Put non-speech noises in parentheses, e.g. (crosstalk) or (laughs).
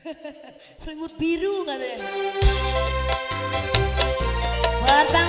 (laughs) Selimut biru katanya. Buat Bang